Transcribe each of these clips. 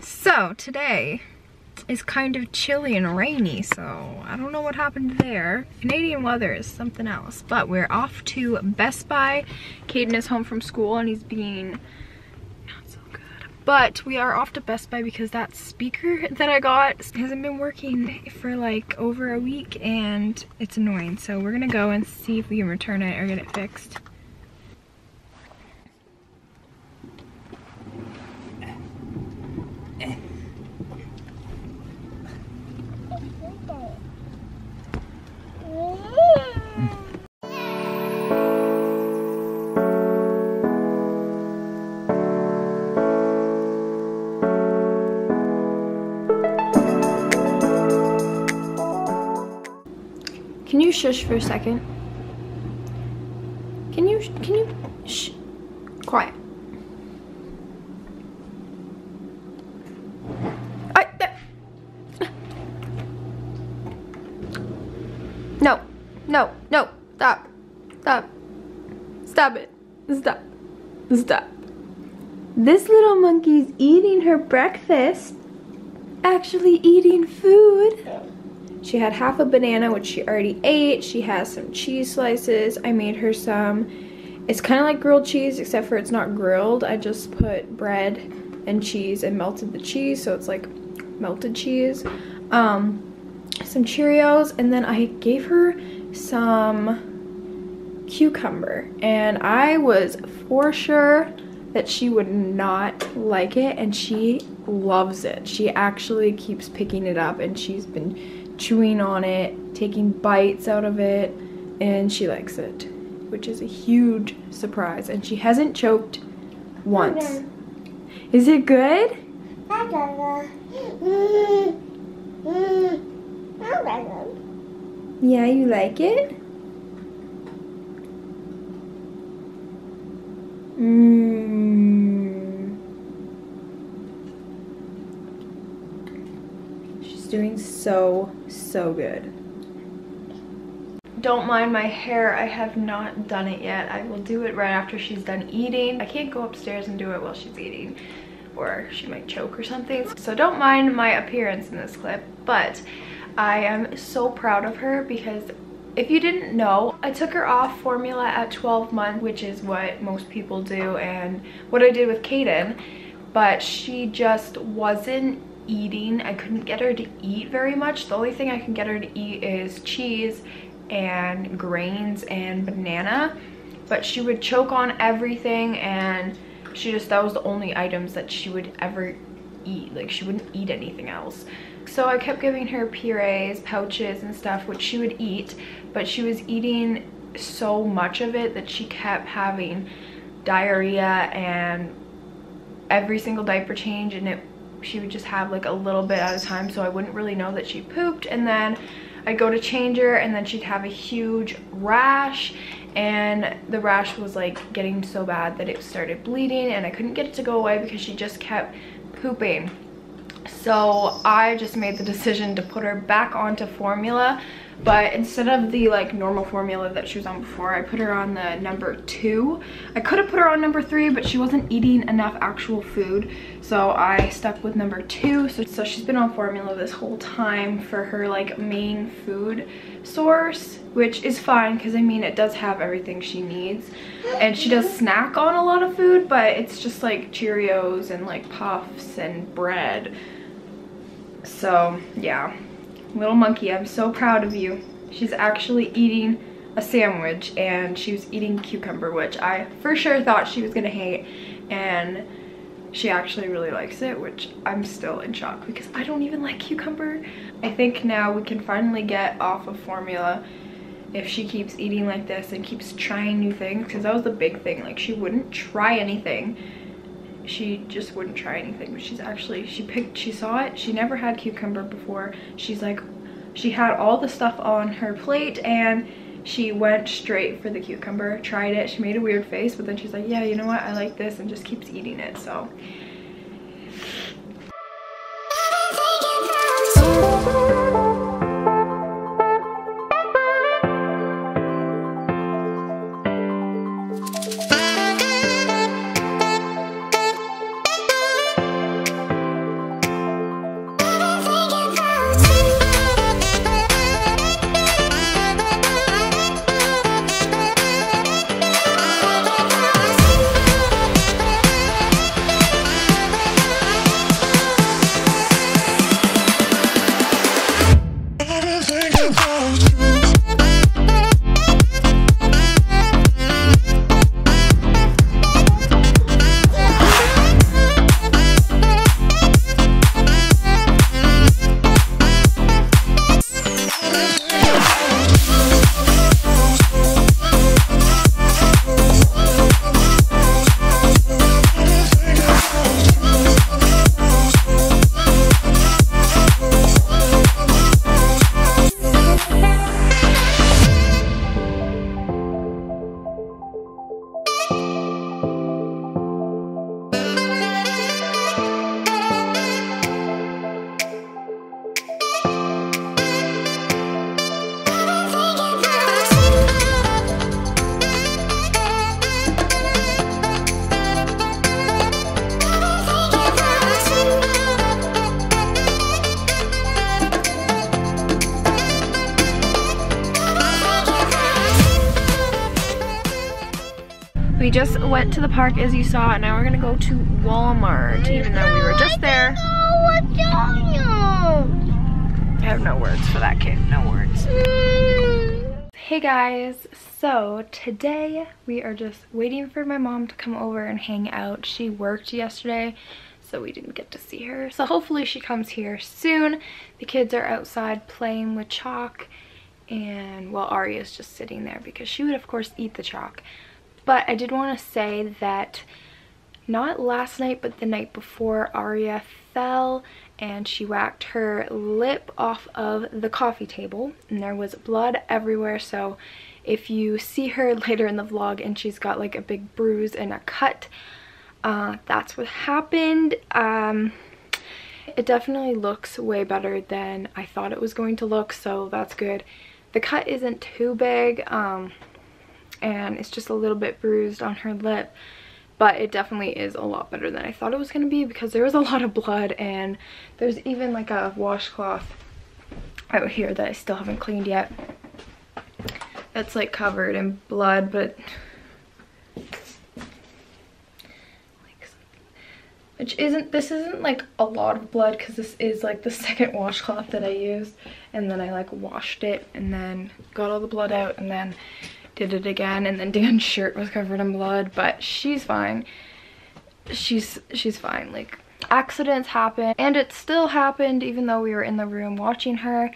so today is kind of chilly and rainy, so I don't know what happened there. Canadian weather is something else, but we're off to Best Buy. Cayden is home from school and he's being not so good. But we are off to Best Buy because that speaker that I got hasn't been working for like over a week and it's annoying. So we're gonna go and see if we can return it or get it fixed. Can you shush for a second? Can you, can you, shh, quiet. I, no, no, no, stop, stop, stop it, stop, stop. This little monkey's eating her breakfast, actually eating food. She had half a banana, which she already ate. She has some cheese slices. I made her some. It's kind of like grilled cheese, except for it's not grilled. I just put bread and cheese and melted the cheese, so it's like melted cheese. Um, some Cheerios, and then I gave her some cucumber. And I was for sure that she would not like it, and she loves it. She actually keeps picking it up, and she's been chewing on it, taking bites out of it, and she likes it, which is a huge surprise. And she hasn't choked once. Is it good? Yeah, you like it? Mmm. She's doing so, so good. Don't mind my hair, I have not done it yet. I will do it right after she's done eating. I can't go upstairs and do it while she's eating or she might choke or something. So don't mind my appearance in this clip, but I am so proud of her because if you didn't know, I took her off formula at 12 months, which is what most people do and what I did with Cayden, but she just wasn't eating. I couldn't get her to eat very much. The only thing I can get her to eat is cheese and grains and banana, but she would choke on everything and she just, that was the only items that she would ever eat. Like she wouldn't eat anything else. So I kept giving her purees, pouches and stuff, which she would eat, but she was eating so much of it that she kept having diarrhea and every single diaper change and it she would just have like a little bit at a time so I wouldn't really know that she pooped and then I'd go to change her and then she'd have a huge rash and the rash was like getting so bad that it started bleeding and I couldn't get it to go away because she just kept pooping. So I just made the decision to put her back onto formula but instead of the like normal formula that she was on before i put her on the number two. I could have put her on number three but she wasn't eating enough actual food so i stuck with number two. So, so she's been on formula this whole time for her like main food source which is fine because i mean it does have everything she needs. And she does snack on a lot of food but it's just like cheerios and like puffs and bread so yeah. Little monkey i'm so proud of you. She's actually eating a sandwich and she was eating cucumber which i for sure thought she was gonna hate and she actually really likes it which i'm still in shock because i don't even like cucumber. I think now we can finally get off of formula if she keeps eating like this and keeps trying new things because that was the big thing. Like she wouldn't try anything she just wouldn't try anything but she's actually she picked she saw it. She never had cucumber before. She's like she had all the stuff on her plate and she went straight for the cucumber tried it. She made a weird face but then she's like yeah you know what? I like this and just keeps eating it so just went to the park as you saw and now we're gonna go to Walmart even though we were just there. I have no words for that kid, no words. Hey guys, so today we are just waiting for my mom to come over and hang out. She worked yesterday, so we didn't get to see her. So hopefully she comes here soon. The kids are outside playing with chalk and well Aria's just sitting there because she would of course eat the chalk. But I did want to say that not last night but the night before Aria fell and she whacked her lip off of the coffee table and there was blood everywhere. So if you see her later in the vlog and she's got like a big bruise and a cut uh, that's what happened. Um, it definitely looks way better than I thought it was going to look so that's good. The cut isn't too big um, and it's just a little bit bruised on her lip but it definitely is a lot better than I thought it was going to be because there was a lot of blood and there's even like a washcloth out here that I still haven't cleaned yet. That's like covered in blood but which isn't this isn't like a lot of blood because this is like the second washcloth that I used and then I like washed it and then got all the blood out and then did it again and then Dan's shirt was covered in blood but she's fine. She's she's fine like accidents happen and it still happened even though we were in the room watching her.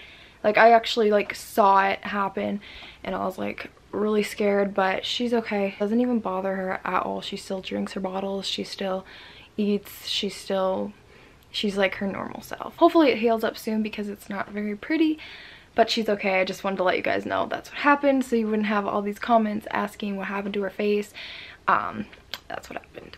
Like I actually like saw it happen and I was like really scared but she's okay. Doesn't even bother her at all. She still drinks her bottles. She still eats. She's still she's like her normal self. Hopefully it heals up soon because it's not very pretty but she's okay. I just wanted to let you guys know that's what happened so you wouldn't have all these comments asking what happened to her face. Um, that's what happened.